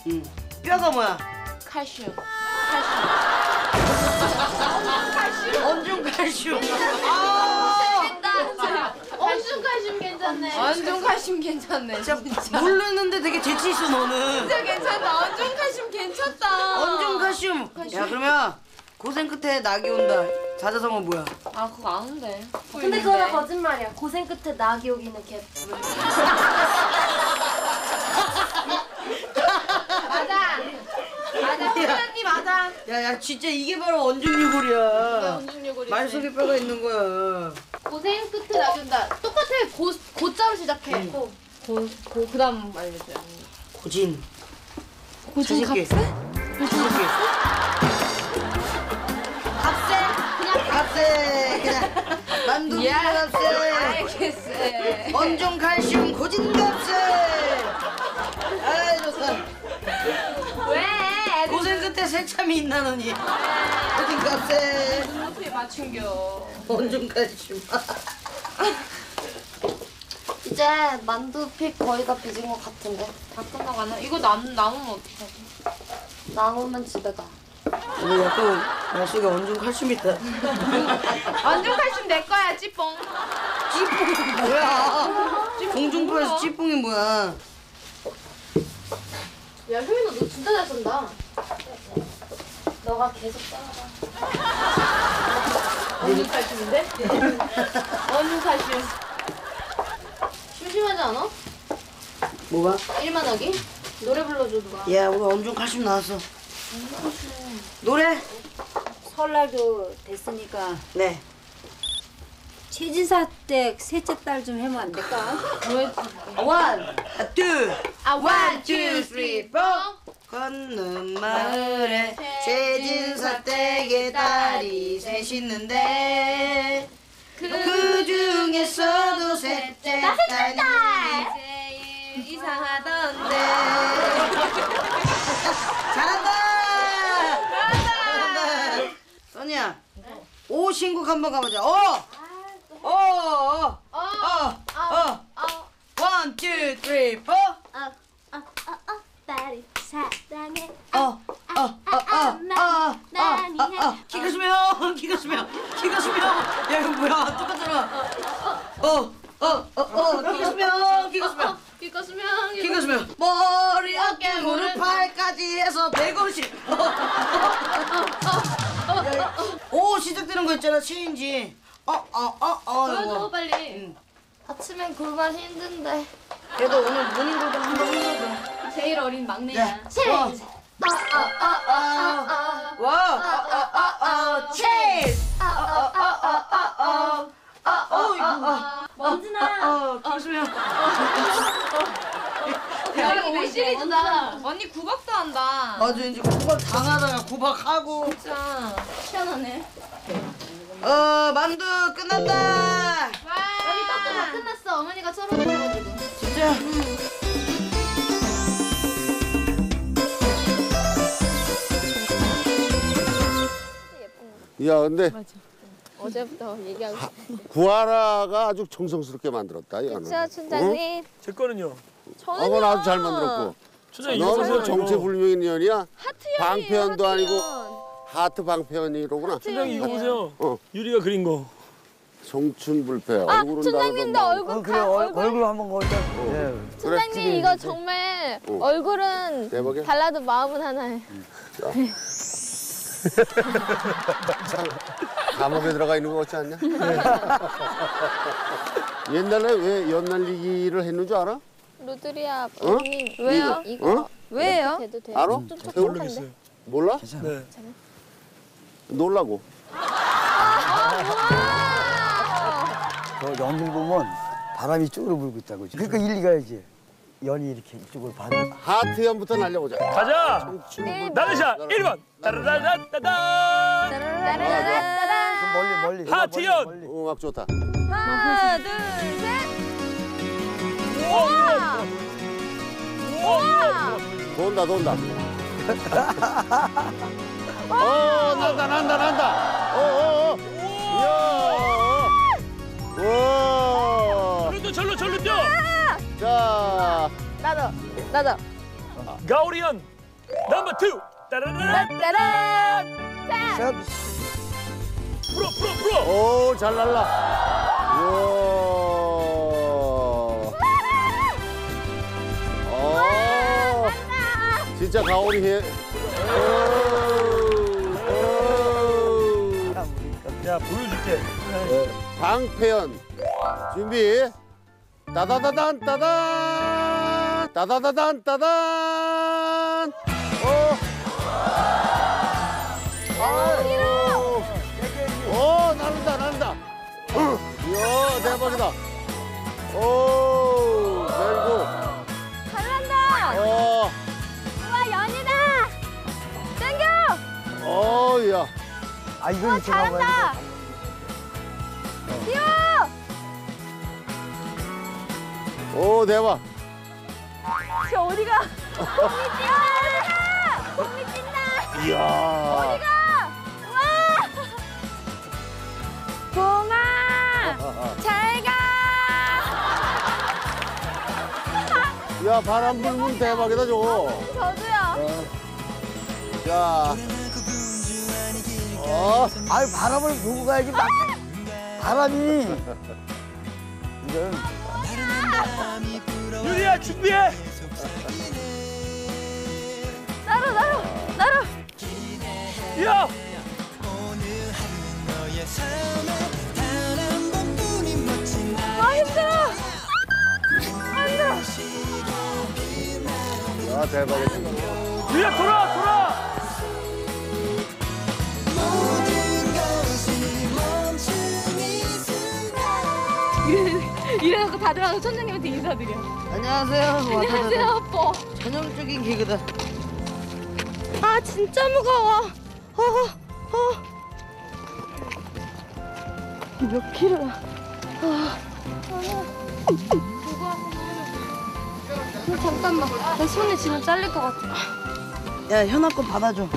응. 뼈가 뭐야? 칼슘. 언중 칼슘. 아! 언중 칼슘 괜찮네. 언중 칼슘 괜찮네. 진짜 모르는데 되게 재치 있어, 너는. 진짜 괜찮다. 언중 칼슘 괜찮다. 언중 칼슘. 야, 그러면 고생 끝에 낙이 온다. 사자성어 뭐야? 아 그거 아는데. 근데 그거 다 거짓말이야. 고생 끝에 낙이 오기는 개뿔. 맞아. 맞아. 선생님 맞아. 야, 야, 진짜 이게 바로 언중유골이야. 말 속에 뼈가 있는 거야. 고생 끝에 나준다. 똑같아. 고 고점 시작해. 고. 고 고 그 다음 알려줘요. 고진. 고진. 값세? 자식이. 값세. 그냥 값세. 그냥. 만두 야. 값세. 알겠어. 언중 칼슘 고진 값세. 아이, 좋다. 왜? 고생 끝에 새참이 있나느니. 고진 값세. 눈높이에 맞춘겨. 언중 칼슘. 이제 만두 픽 거의 다 빚은 것 같은데. 다 끝나가나? 이거 남 남으면 어떡하지? 남으면 집에 가. 근데 약간 말 속에 언중 칼슘 있다. 언중 칼슘 내 거야 찌뽕. 찌뽕이 뭐야? 공중파에서 찌뽕이 뭐야? 야 효민아 너 진짜 잘 쓴다. 너가 계속 따라가. 언중칼슘인데? 언중칼슘. 심심하지 않아? 뭐가? 일만 하기? 노래 불러줘 누가. 야, 우리 언중 칼슘 나왔어. 노래? 설날도 됐으니까 네. 최진사 댁 셋째 딸좀 하면 안 될까? one, two, 아 one, two, three, four. 건넌 마을에 최진사 댁의 딸이 셋 있는데 그 중에서도 셋째 딸이 제일 이상하던데 잘한다 선이야. 네? 오 신곡 한번 가보자. 오! 오! 오! 오! 오! 원, 투, 쓰리, 포! 오빠를 사랑해 어, 어, 어, 어, 많이 어, 어, 어, 해. 키가 수명, 키가 수명, 키가 수명. 야 이거 뭐야? 똑같잖아. 어. 어어어 기가수명 기가수명 기가수명 머리 어깨 무릎 팔까지 해서 150 오 시작되는 change 어어어어 보여줘 빨리 아침엔 골반 힘든데 얘도 오늘 morning 골반 한번 해줘 제일 어린 막내야 change 와와와와 야, 이거 시리즈다. 언니 구박도 한다. 맞아 이제 구박 당하다가 구박하고. 진짜 희한하네. 어 만두 끝났다. 여기 떡도 다 끝났어. 어머니가 썰어주셔가지고. 진짜. 야 근데 어제부터 얘기하고 구하라가 아주 정성스럽게 만들었다 이거는. 있어요, 춘장님. 제 거는요. 어? 그건 아주 잘 만들었고. 너는. 뭐 정체불명인 년이야? 하트연이에요, 방편도 아니고 하트연. 하트 방편이로구나. 춘장님 이거 보세요. 어. 유리가 그린 거. 정춘불패 아, 얼굴은 춘장님도 다르다. 얼굴 어, 그래 가, 얼, 얼굴. 얼굴 한번 거기다. 예. 춘장님 이거 정말 어. 얼굴은 대박이야. 달라도 마음은 하나예요. 감옥에 들어가 있는 거 같지 않냐? 옛날에 왜 연날리기를 했는 줄 알아? 루드리아 어? 언님 왜요? 이거? 어? 왜요? 돼도 돼요? 알아? 좀 촉촉한데. 몰라? 네. 놀라고. 저 연을 보면 바람이 이쪽으로 불고 있다고. 그러니까 일리 가야지. 연이 이렇게 이쪽으로 반대. 하트 연부터 날려보자. 가자. 네. 나르샤 1번. 따라라라따단. 좀 멀리 멀리. 하트연. 멀리, 멀리. 음악 좋다. 하나, 둘, 셋. 우와! 우와! 돈다 돈다. 어 난다 난다 난다. 어 어 어. 이야. 와. 절로 절로 절로 뛰어. 자. 나도, 나도. 가오리언 넘버 2. 따라라라. 짜란! 자, 풀어 풀어 풀어. 오, 잘 날라. 우와. 진짜 가오리 해. 야 보여줄게. 방패연. 준비. 따다다단 따단. 따다다단 따단. 어. 아이고. 오, 나른다, 나른다. 이야, 대박이다. 오, 아 이거 이렇게 가봐야 잘한다! 뛰어! 오, 대박. 저 어디가? 곰이 뛰어! 곰이 뛴다! 이야. 어디가? 와! 곰아! 잘 가! 야, 바람 불면 대박이다, 저거. 저도요. 자. 어. 아유 바람을 보고 가야지 막 바람이. 이건 유리야 준비해. 나로 나로 나로. 야. 아 힘들어. 아, 힘들어. 야, 대박이다. 유리야 돌아 돌아. 와서 천장님한테 인사드려. 안녕하세요. 안녕하세요, 오빠. 전형적인 개그다. 아 진짜 무거워. 어, 어. 몇 킬로야? 아, 어, 잠깐만. 내 손이 지금 잘릴 것 같아. 야 현아 거 받아줘.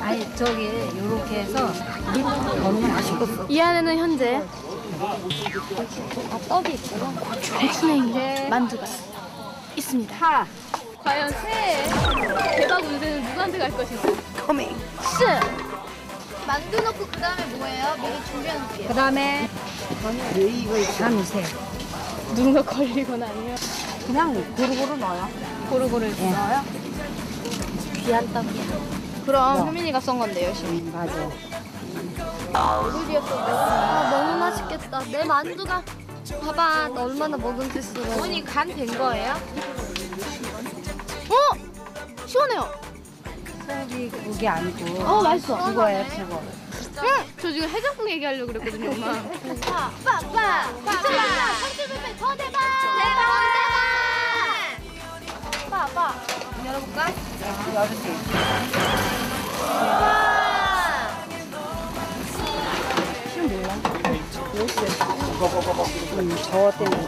아니 저기 요렇게 해서. 이 안에는 현재 아, 떡이 있고요. 고추냉이 만두가 있습니다. 과연 새해 대박 운세는 누구한테 갈 것인가? Coming soon! 만두 넣고 그 다음에 뭐예요? 미리 준비해 놓을게요. 그 다음에 이거 잠이세요. 누군가 걸리거나 아니면 그냥 고루고루 넣어요. 고루고루 있어요? 귀한 떡이야. 그럼 효민이가 썬 건데 열심히. 맞아. 아, 너무 맛있겠다. 내 만두가 봐봐, 나 얼마나 먹음직스러워. 어머니 간 된 거예요? 어? 시원해요. 소고기 국이 아니고 어 맛있어. 그거예요, 그거. 응. 저 지금 해장국 얘기하려고 그랬거든요, 엄마. 빠빠. 미쳤다. 청주뷔페 더 대박. 대박. 대박. 빠빠. 열어볼까? 열으세요. 음, 저어 때문에.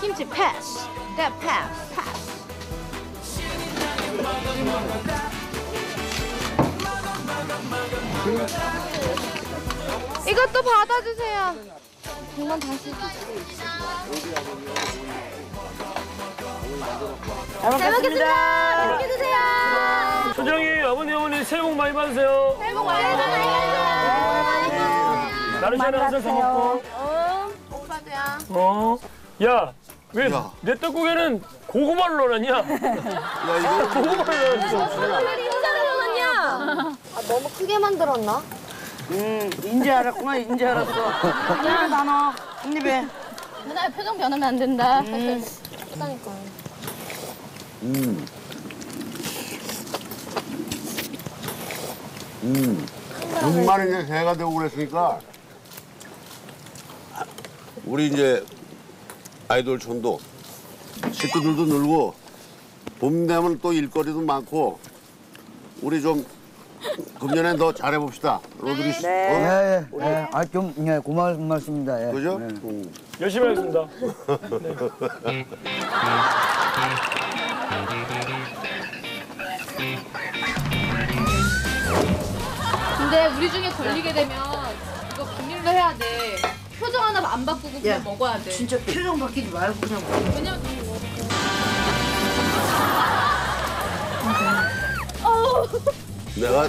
김치 패스. 대 패스. 패스. 이것도 받아주세요. 그만 다시. 잘 먹겠습니다. 맛있게 드세요. 소정이 아버님 어머니 새해 복 많이 받으세요. 새해 복 많이 받으세요. 나르샤는 항상 잘 먹고. 오빠도야. 어? 야, 왜 내 떡국에는 고구마를 넣어놨냐? 야 이거 고구마를 넣어놨어. 인사를 넣었냐? 아, 너무 크게 만들었나? 음, 인지 알았구나, 인지 알았어. 다 넣어. 한 입에. 누나 표정 변하면 안 된다. 그러니까. 음. 음. 정말 이제 새해가 되고 그랬으니까 우리 이제 아이돌 촌도 식구들도 늘고 봄 되면 또 일거리도 많고 우리 좀 금년엔 더 잘해봅시다. 로드리 씨. 예, 어? 예, 예. 아, 좀, 예, 고마운 말씀입니다. 예. 그죠? 네. 음. 열심히 하겠습니다. 근데 우리 중에 걸리게 되면 이거 비밀로 해야 돼. 표정 하나 안 바꾸고 그냥 야, 먹어야 돼. 진짜 표정 바뀌지 말고 그냥 먹어. 왜냐면 내가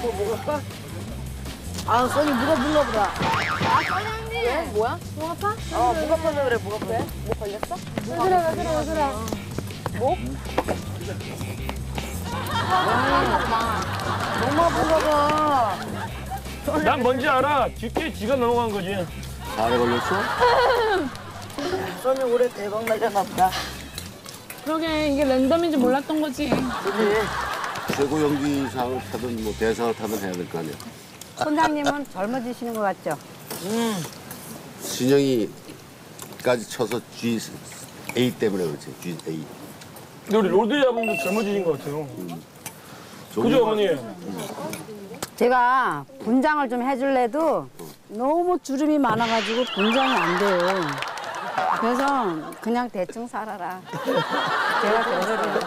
아, 써니 누가 불러 보다. 왜? 뭐야? 목 아파? 어, 목 아파서 그래, 목 아파. 목 걸렸어? 왜 그래, 왜 그래, 왜 그래? 목? 너무 아픈가 봐. 난 뭔지 알아. 뒷뒤에 지가 넘어간 거지. 잘해 걸렸어? 써니 올해 대박 날려나 보다. 그러게 이게 랜덤인지 몰랐던 거지. 그지? 최고 연기상을 타든 뭐 대상을 타든 해야 될 거 아니야. 선장님은 젊어지시는 것 같죠? 진영이까지 쳐서 G A 때문에 그렇지. G A. 근데 우리 로드 여러분도 젊어지신 것 같아요. 그죠, 어머니? 제가 분장을 좀 해줄래도 너무 주름이 많아가지고 분장이 안 돼요. 그래서 그냥 대충 살아라. 제가 그래요.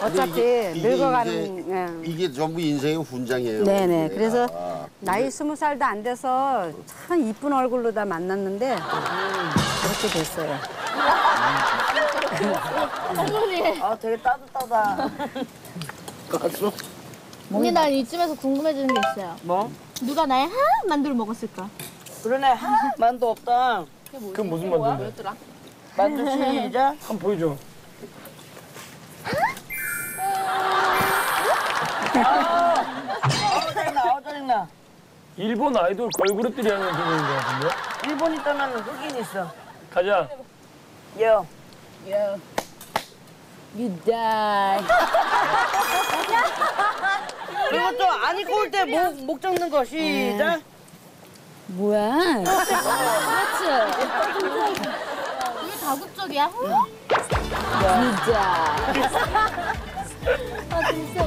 어차피 늙어가는. 예. 이게 전부 인생의 훈장이에요. 네네. 네. 그래서 아, 나이 스무 살도 안 돼서 참 이쁜 얼굴로 다 만났는데 그렇게 됐어요. 어머니. 아, 되게 따뜻하다. 갔어? 언니 난 이쯤에서 궁금해지는 게 있어요. 뭐? 누가 나의 한 만두를 먹었을까? 그러네, 하, 만두 없다. 그건 무슨 만두인데? 만두 시작. 한번 보여줘. 아, 짜증나, 아, 짜증나. 일본 아이돌 걸그룹들이 하는 부분인 것 같은데? 일본 있다면 흑인 있어. 가자. 여. 요. You die. 그리고 또 안 입고 올 때 목, 목 잡는 거 시작. 뭐야? 그렇지. 왜 다국적이야? 진짜. 아 진짜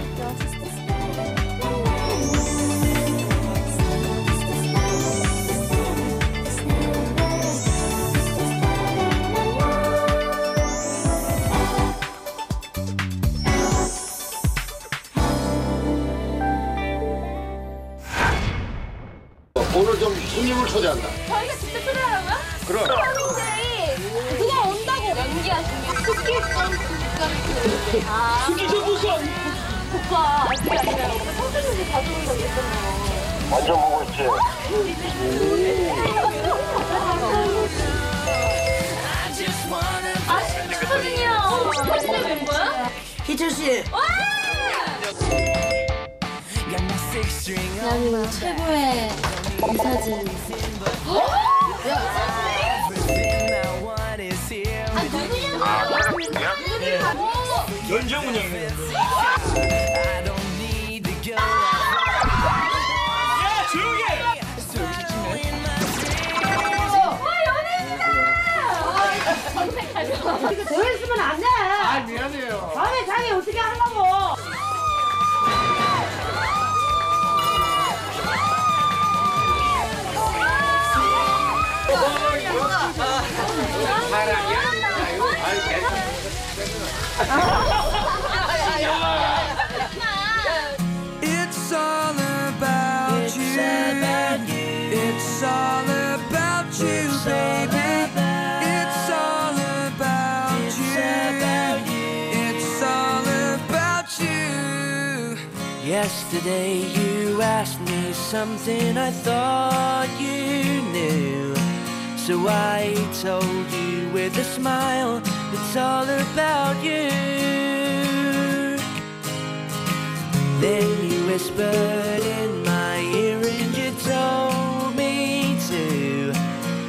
오늘 좀 손님을 초대한다. 저희가 진짜 초대하라고요? 그럼. 손님들이 그냥 온다고 연기하신 아, 거. 쿠키 전국가스. 아. 쿠키 전국가스. 오빠, 아직 아니라요. 선생님이 가져온 적 있었나요? 완전 먹고 있지. 아, 슈퍼주니어. 선생님 된 거야? 희철 씨. 와! 대한민국 최고의 이 사진. 연정훈 형님. 야 조용히 해. 이거 있으면 안 돼. 아 미안해요. 다음에 자기 어떻게 하려고? It's all about you. It's all about you, baby. It's all about you. It's all about you. Yesterday you asked me something I thought you knew. So I told you with a smile, it's all about you. Then you whispered in my ear and you told me to.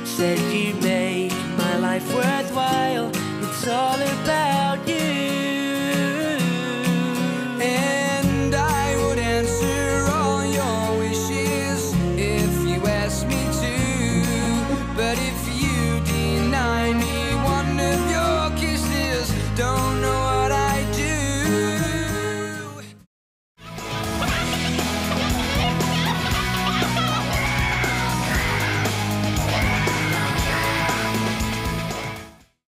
Said you make my life worthwhile. It's all